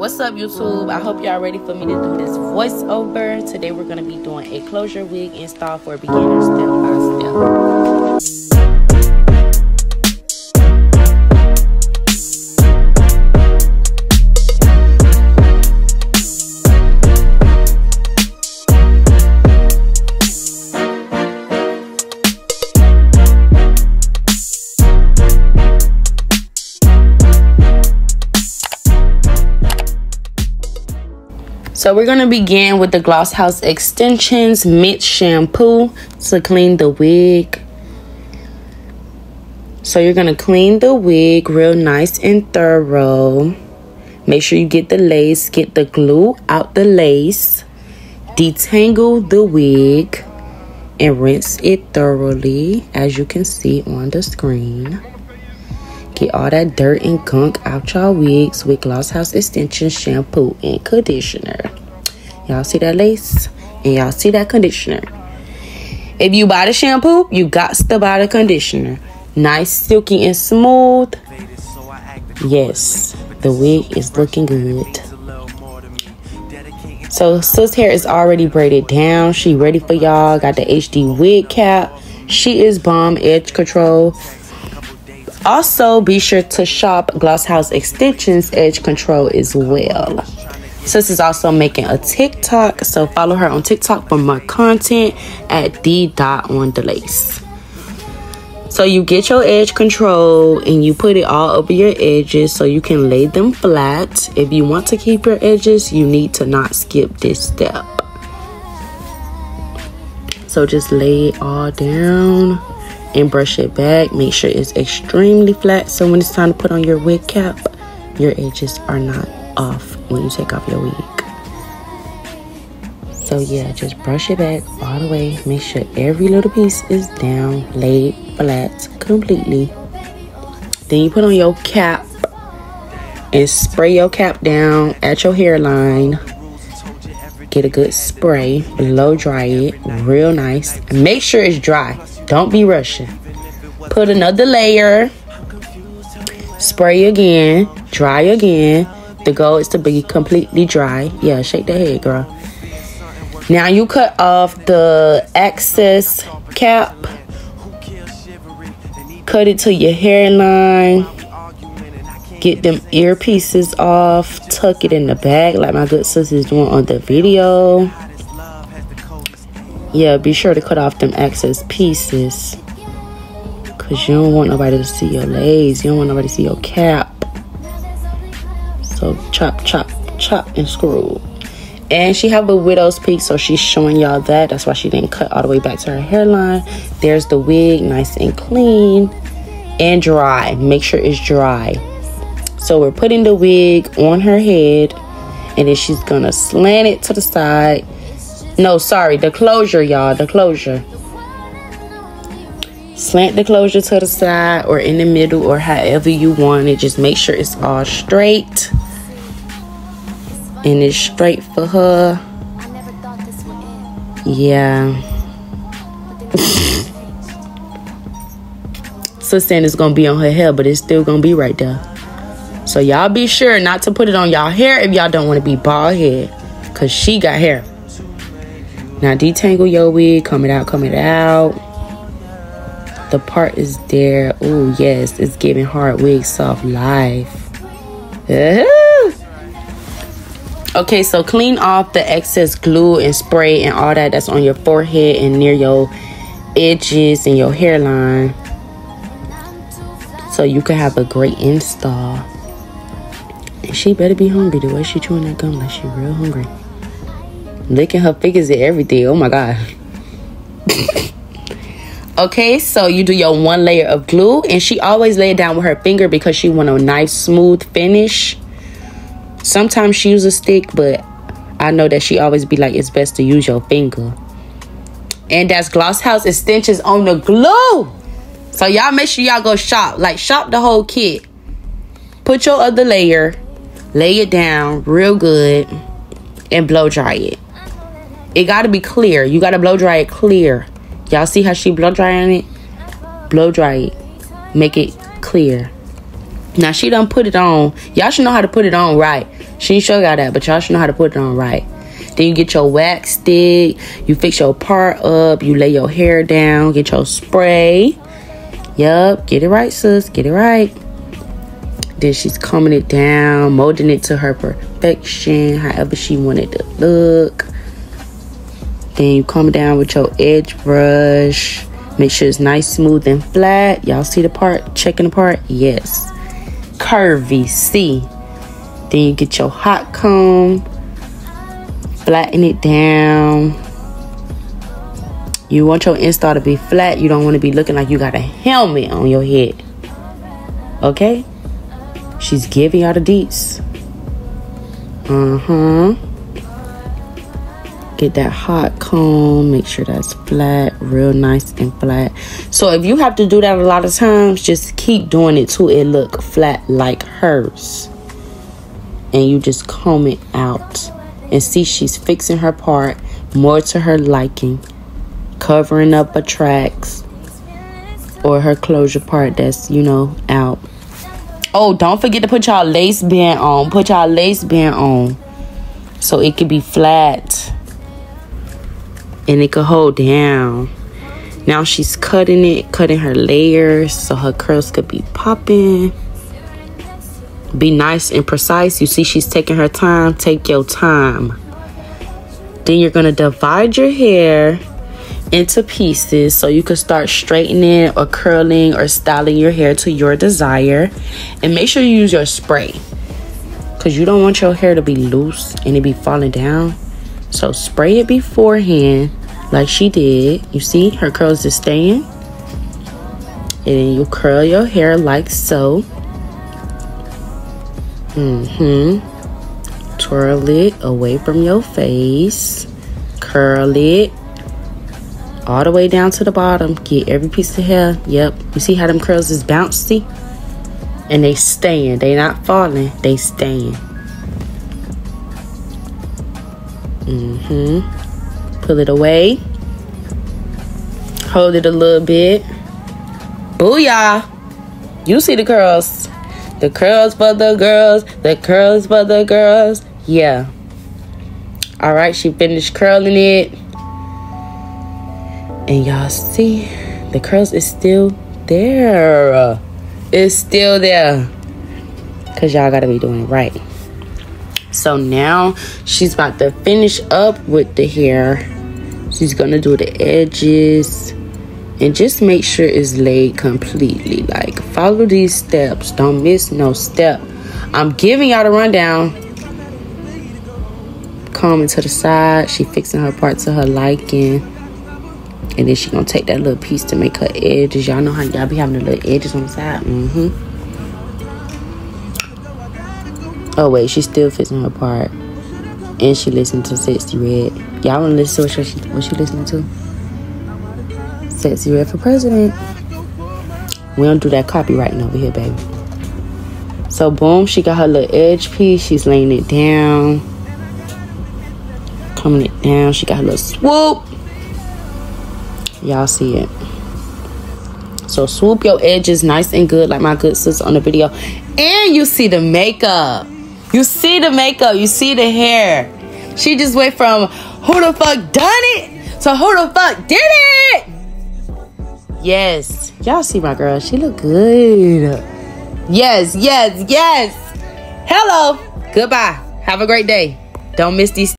What's up YouTube? I hope y'all ready for me to do this voiceover. Today we're going to be doing a closure wig install for beginners step by step. So we're going to begin with the Gloss House Extensions Mint Shampoo to clean the wig. So you're going to clean the wig real nice and thorough. Make sure you get the lace, get the glue out the lace. Detangle the wig and rinse it thoroughly as you can see on the screen. Get all that dirt and gunk out y'all wigs with Gloss House Extension shampoo and conditioner. Y'all see that lace? And y'all see that conditioner. If you buy the shampoo, you got to buy the conditioner. Nice, silky, and smooth. Yes, the wig is looking good. So sis hair is already braided down. She ready for y'all. Got the HD wig cap. She is bomb edge control. Also, be sure to shop Gloss House Extensions Edge Control as well. Sis is also making a TikTok, so follow her on TikTok for more content at the dot on the lace. So you get your edge control and you put it all over your edges so you can lay them flat. If you want to keep your edges, you need to not skip this step. So just lay it all down and brush it back. Make sure it's extremely flat so when it's time to put on your wig cap, your edges are not off when you take off your wig. So yeah, just brush it back all the way. Make sure every little piece is down, laid flat completely. Then you put on your cap and spray your cap down at your hairline. Get a good spray, blow dry it real nice. Make sure it's dry. Don't be rushing. Put another layer. Spray again. Dry again. The goal is to be completely dry. Yeah, shake the head, girl. Now you cut off the excess cap. Cut it to your hairline. Get them earpieces off. Tuck it in the bag like my good sis is doing on the video yeah, be sure to cut off them excess pieces. Because you don't want nobody to see your legs. You don't want nobody to see your cap. So chop, chop, chop, and screw. And she have a widow's peak, so she's showing y'all that. That's why she didn't cut all the way back to her hairline. There's the wig, nice and clean. And dry. Make sure it's dry. So we're putting the wig on her head. And then she's going to slant it to the side no, sorry, the closure, y'all. The closure. Slant the closure to the side or in the middle or however you want it. Just make sure it's all straight. And it's straight for her. Yeah. so saying it's gonna be on her hair, but it's still gonna be right there. So y'all be sure not to put it on y'all hair if y'all don't want to be bald head. Cause she got hair. Now detangle your wig, comb it out, comb it out. The part is there. Oh yes, it's giving hard wig soft life. okay, so clean off the excess glue and spray and all that that's on your forehead and near your edges and your hairline. So you can have a great install. And she better be hungry the way she chewing that gum like she real hungry licking her fingers and everything. Oh my god. okay, so you do your one layer of glue, and she always lay it down with her finger because she want a nice smooth finish. Sometimes she use a stick, but I know that she always be like, it's best to use your finger. And that's Gloss House extensions on the glue. So y'all make sure y'all go shop. Like shop the whole kit. Put your other layer. Lay it down real good. And blow dry it. It got to be clear. You got to blow dry it clear. Y'all see how she blow drying it? Blow dry it. Make it clear. Now she done put it on. Y'all should know how to put it on right. She ain't sure got that, but y'all should know how to put it on right. Then you get your wax stick. You fix your part up. You lay your hair down. Get your spray. Yup. Get it right, sis. Get it right. Then she's combing it down, molding it to her perfection, however she wanted to look. Then you come down with your edge brush. Make sure it's nice, smooth, and flat. Y'all see the part? Checking the part? Yes. Curvy. See. Then you get your hot comb. Flatten it down. You want your install to be flat. You don't want to be looking like you got a helmet on your head. Okay? She's giving y'all the deets. Uh-huh. Get that hot comb. Make sure that's flat. Real nice and flat. So if you have to do that a lot of times, just keep doing it till it look flat like hers. And you just comb it out. And see she's fixing her part more to her liking. Covering up a tracks. Or her closure part that's, you know, out. Oh, don't forget to put y'all lace band on. Put y'all lace band on. So it could be flat. And it can hold down. Now she's cutting it, cutting her layers so her curls could be popping. Be nice and precise. You see she's taking her time. Take your time. Then you're going to divide your hair into pieces so you can start straightening or curling or styling your hair to your desire and make sure you use your spray because you don't want your hair to be loose and it be falling down so spray it beforehand like she did you see her curls is staying and then you curl your hair like so mm-hmm twirl it away from your face curl it all the way down to the bottom. Get every piece of hair. Yep. You see how them curls is bouncy? And they staying. They not falling. They staying. Mm-hmm. Pull it away. Hold it a little bit. Booyah! You see the curls. The curls for the girls. The curls for the girls. Yeah. All right, she finished curling it and y'all see the curls is still there it's still there because y'all gotta be doing it right so now she's about to finish up with the hair. She's gonna do the edges and just make sure it's laid completely. Like follow these steps. Don't miss no step. I'm giving y'all the rundown. Combing to the side. She fixing her part to her liking. And then she gonna take that little piece to make her edges. Y'all know how y'all be having the little edges on the side. Mm-hmm. Oh wait, she still fixing her part. And she listened to Sexyy Red. Y'all wanna listen to what she what she listening to? Sexyy Red for president. We don't do that copywriting over here, baby. So boom, she got her little edge piece. She's laying it down. Coming it down. She got her little swoop y'all see it so swoop your edges nice and good like my good sis on the video and you see the makeup you see the makeup you see the hair. She just went from who the fuck done it? to who the fuck did it? Yes. Y'all see my girl she look good. Yes yes yes. Hello. Goodbye. Have a great day. Don't miss these